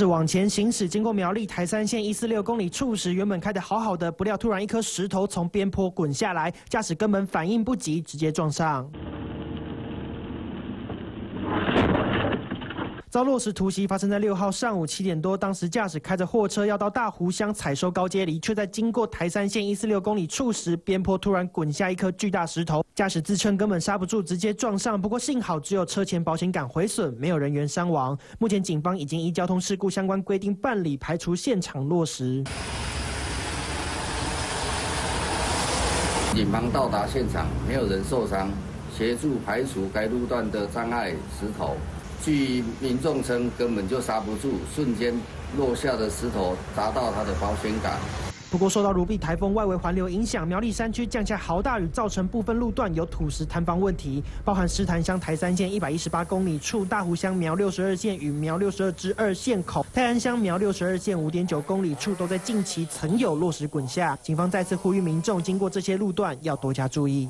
是往前行驶，经过苗栗台三线一四六公里处时，原本开得好好的，不料突然一颗石头从边坡滚下来，驾驶根本反应不及，直接撞上。遭落石突袭发生在六号上午七点多，当时驾驶开着货车要到大湖乡采收高阶梨，却在经过台三线一四六公里处时，边坡突然滚下一颗巨大石头，驾驶自称根本刹不住，直接撞上。不过幸好只有车前保险杆毁损，没有人员伤亡。目前警方已经依交通事故相关规定办理，排除现场落石。警方到达现场，没有人受伤，协助排除该路段的障碍石头。据民众称，根本就刹不住，瞬间落下的石头砸到他的保险杆。不过，受到卢碧台风外围环流影响，苗栗山区降下豪大雨，造成部分路段有土石坍方问题，包含石潭乡台三线一百一十八公里处、大湖乡苗六十二线与苗六十二支二线口、泰安乡苗六十二线五点九公里处，都在近期曾有落石滚下。警方再次呼吁民众经过这些路段要多加注意。